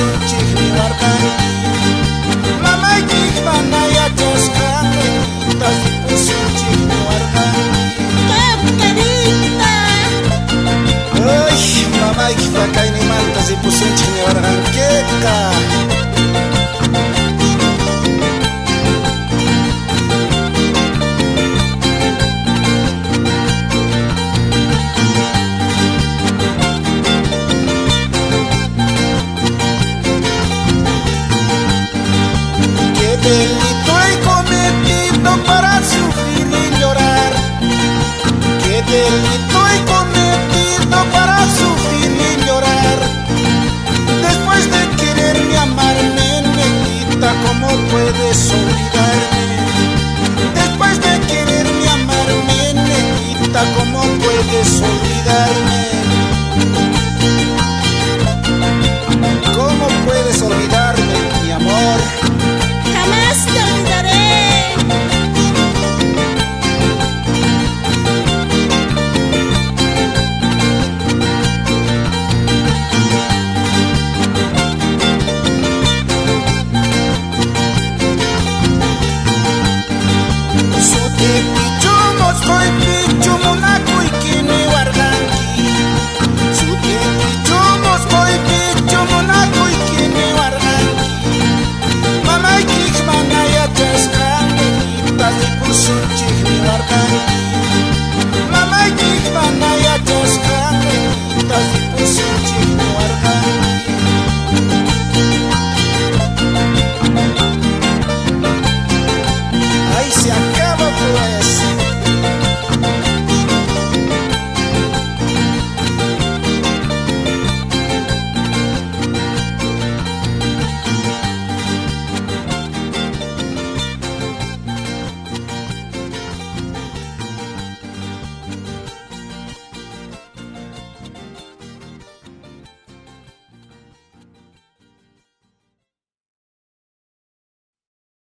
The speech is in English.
ripusunchikmi